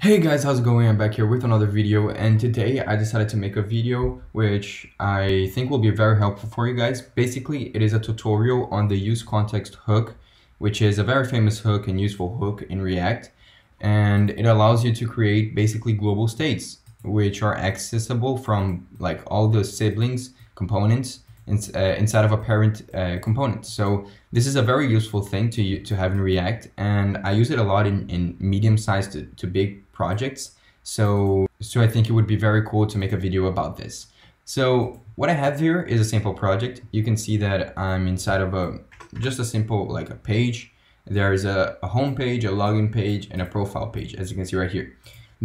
Hey guys, how's it going? I'm back here with another video and today I decided to make a video which I think will be very helpful for you guys. Basically, it is a tutorial on the use context hook, which is a very famous hook and useful hook in React. And it allows you to create basically global states, which are accessible from like all the siblings components uh, inside of a parent uh, component. So this is a very useful thing to, to have in React and I use it a lot in, in medium-sized to, to big projects. So, so I think it would be very cool to make a video about this. So what I have here is a sample project. You can see that I'm inside of a just a simple like a page. There's a, a home page, a login page, and a profile page, as you can see right here.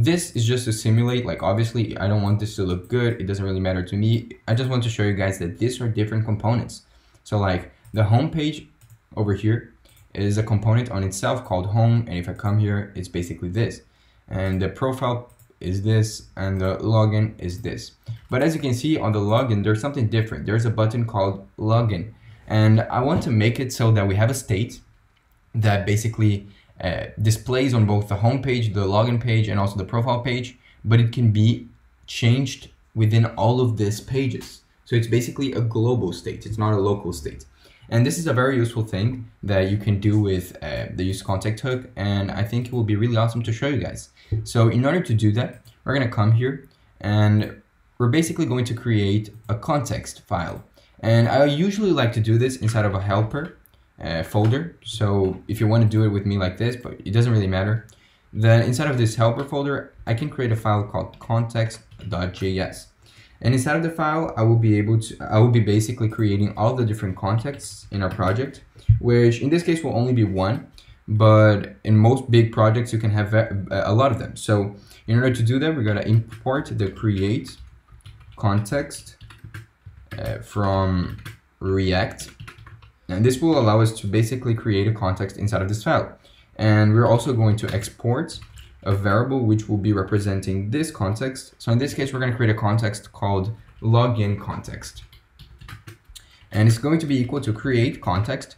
This is just to simulate, like obviously I don't want this to look good. It doesn't really matter to me. I just want to show you guys that these are different components. So like the home page over here is a component on itself called home. And if I come here, it's basically this and the profile is this and the login is this. But as you can see on the login there's something different. There's a button called login. And I want to make it so that we have a state that basically uh, displays on both the home page the login page and also the profile page but it can be changed within all of these pages. So it's basically a global state. It's not a local state. And this is a very useful thing that you can do with uh, the use context hook. And I think it will be really awesome to show you guys. So in order to do that, we're going to come here and we're basically going to create a context file. And I usually like to do this inside of a helper uh, folder. So if you want to do it with me like this, but it doesn't really matter, then inside of this helper folder, I can create a file called context.js. And inside of the file, I will be able to, I will be basically creating all the different contexts in our project, which in this case will only be one, but in most big projects, you can have a lot of them. So in order to do that, we're gonna import the create context uh, from React. And this will allow us to basically create a context inside of this file. And we're also going to export a variable which will be representing this context. So in this case, we're going to create a context called login context. And it's going to be equal to create context.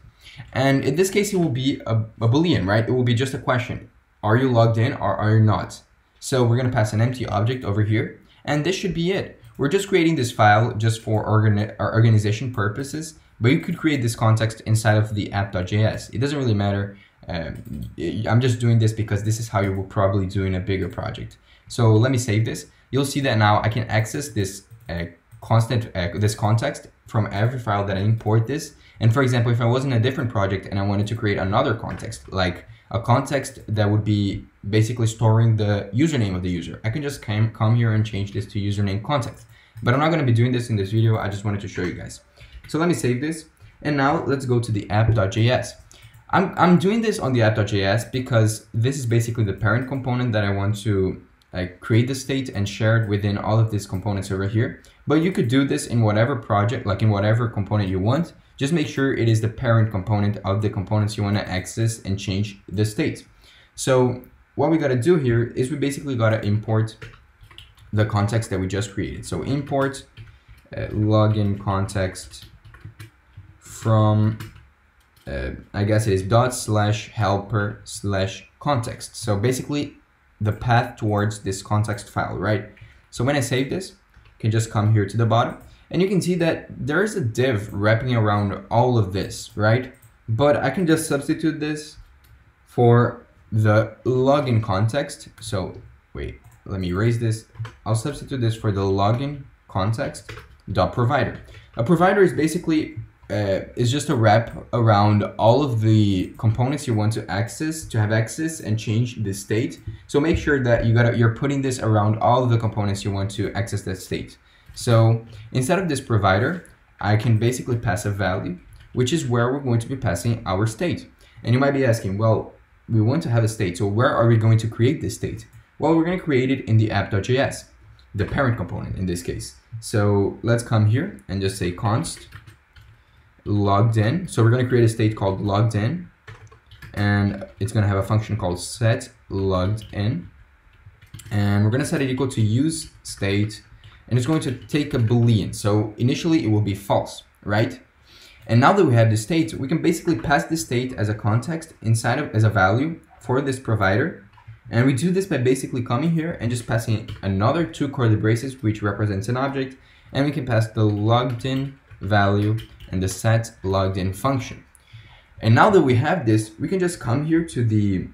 And in this case, it will be a, a boolean, right? It will be just a question. Are you logged in or are you not? So we're going to pass an empty object over here. And this should be it. We're just creating this file just for organi organization purposes, but you could create this context inside of the app.js. It doesn't really matter um, I'm just doing this because this is how you will probably do in a bigger project. So let me save this. You'll see that now I can access this uh, constant, uh, this context from every file that I import this. And for example, if I was in a different project and I wanted to create another context, like a context that would be basically storing the username of the user, I can just come, come here and change this to username context. But I'm not going to be doing this in this video. I just wanted to show you guys. So let me save this. And now let's go to the app.js. I'm, I'm doing this on the app.js because this is basically the parent component that I want to like create the state and share it within all of these components over here. But you could do this in whatever project, like in whatever component you want. Just make sure it is the parent component of the components you want to access and change the state. So what we got to do here is we basically got to import the context that we just created. So import uh, login context from uh, I guess it is dot slash helper slash context. So basically the path towards this context file, right? So when I save this, I can just come here to the bottom and you can see that there is a div wrapping around all of this, right? But I can just substitute this for the login context. So wait, let me erase this. I'll substitute this for the login context dot provider. A provider is basically uh, is just a wrap around all of the components you want to access to have access and change the state. So make sure that you got you're putting this around all of the components you want to access that state. So instead of this provider, I can basically pass a value, which is where we're going to be passing our state. And you might be asking, well, we want to have a state, so where are we going to create this state? Well, we're going to create it in the app.js, the parent component in this case. So let's come here and just say const logged in. So we're going to create a state called logged in and it's going to have a function called set logged in and we're going to set it equal to use state and it's going to take a boolean. So initially it will be false, right? And now that we have the state, we can basically pass the state as a context inside of as a value for this provider. And we do this by basically coming here and just passing another two curly braces, which represents an object, and we can pass the logged in value and the set logged in function. And now that we have this, we can just come here to the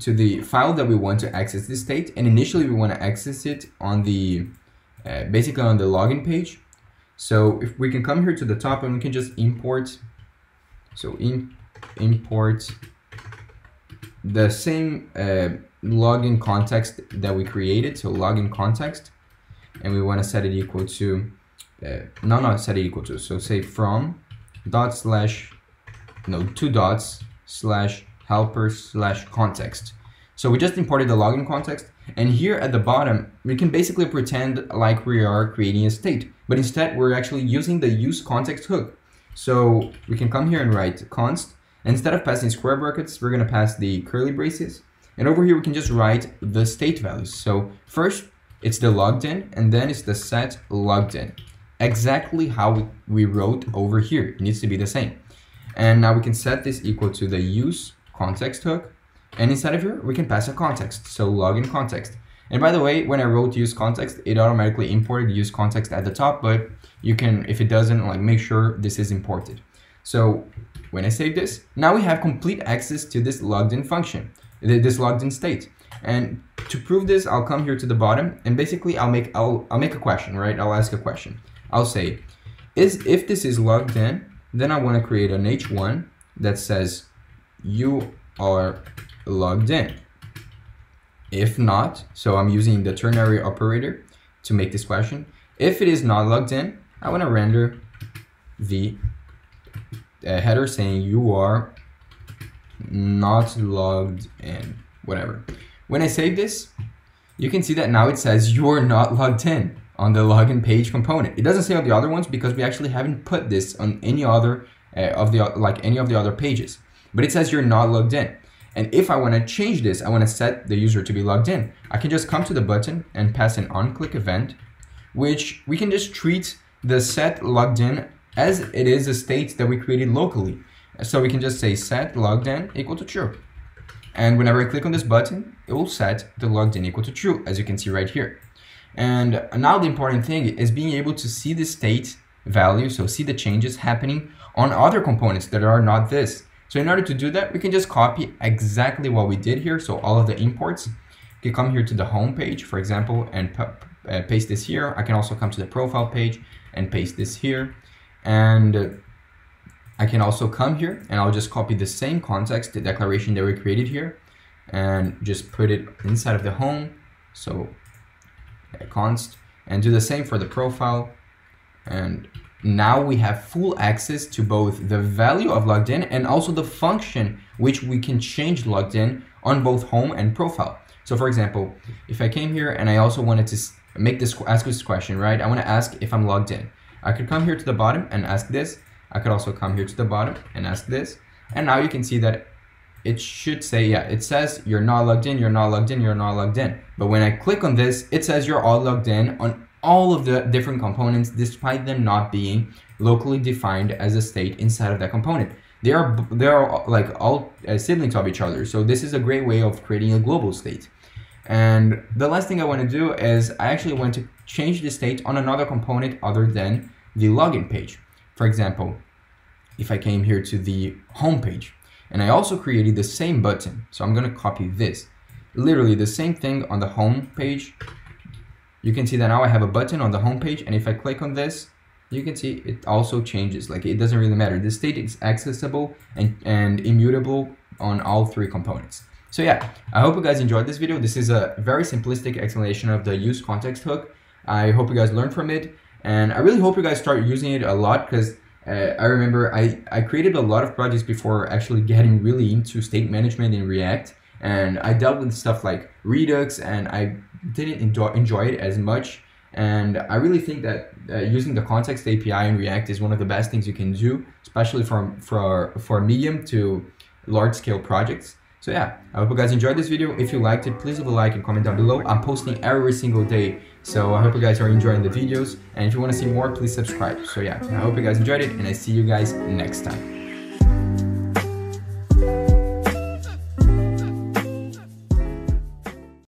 to the file that we want to access this state. And initially we want to access it on the, uh, basically on the login page. So if we can come here to the top and we can just import, so in, import the same uh, login context that we created, so login context, and we want to set it equal to, uh, no, not set equal to, so say from dot slash, no, two dots slash helper slash context. So we just imported the login context and here at the bottom, we can basically pretend like we are creating a state, but instead we're actually using the use context hook. So we can come here and write const. Instead of passing square brackets, we're gonna pass the curly braces. And over here, we can just write the state values. So first, it's the logged in, and then it's the set logged in. Exactly how we wrote over here. It needs to be the same. And now we can set this equal to the use context hook. And inside of here, we can pass a context, so login context. And by the way, when I wrote use context, it automatically imported use context at the top, but you can, if it doesn't, like make sure this is imported. So when I save this, now we have complete access to this logged in function, this logged in state. And to prove this, I'll come here to the bottom and basically I'll make, I'll, I'll make a question, right? I'll ask a question. I'll say, is if this is logged in, then I want to create an H1 that says you are logged in. If not, so I'm using the ternary operator to make this question. If it is not logged in, I want to render the uh, header saying you are not logged in, whatever. When I save this, you can see that now it says you are not logged in on the login page component. It doesn't say on the other ones because we actually haven't put this on any other uh, of the like any of the other pages but it says you're not logged in. And if I want to change this, I want to set the user to be logged in. I can just come to the button and pass an onClick event, which we can just treat the set logged in as it is a state that we created locally. So we can just say set logged in equal to true. And whenever I click on this button, it will set the logged in equal to true, as you can see right here. And now the important thing is being able to see the state value, so see the changes happening on other components that are not this. So in order to do that, we can just copy exactly what we did here. So all of the imports, you can come here to the home page, for example, and paste this here. I can also come to the profile page and paste this here. And I can also come here and I'll just copy the same context, the declaration that we created here, and just put it inside of the home. So const and do the same for the profile and now we have full access to both the value of logged in and also the function which we can change logged in on both home and profile. So for example, if I came here and I also wanted to make this ask this question, right? I want to ask if I'm logged in. I could come here to the bottom and ask this. I could also come here to the bottom and ask this. And now you can see that it should say, yeah, it says you're not logged in, you're not logged in, you're not logged in. But when I click on this, it says you're all logged in on all of the different components despite them not being locally defined as a state inside of that component. They are, they are like all uh, siblings of each other. So this is a great way of creating a global state. And the last thing I want to do is I actually want to change the state on another component other than the login page. For example, if I came here to the home page and I also created the same button. So I'm to copy this. Literally the same thing on the home page you can see that now I have a button on the home page and if I click on this you can see it also changes. Like it doesn't really matter. The state is accessible and, and immutable on all three components. So yeah I hope you guys enjoyed this video. This is a very simplistic explanation of the use context hook. I hope you guys learned from it and I really hope you guys start using it a lot because uh, I remember I, I created a lot of projects before actually getting really into state management in React and I dealt with stuff like Redux and I didn't enjoy, it as much. And I really think that uh, using the context API in React is one of the best things you can do, especially for, for, for medium to large scale projects. So yeah, I hope you guys enjoyed this video. If you liked it, please leave a like and comment down below. I'm posting every single day. So I hope you guys are enjoying the videos. And if you want to see more, please subscribe. So yeah, I hope you guys enjoyed it and I see you guys next time.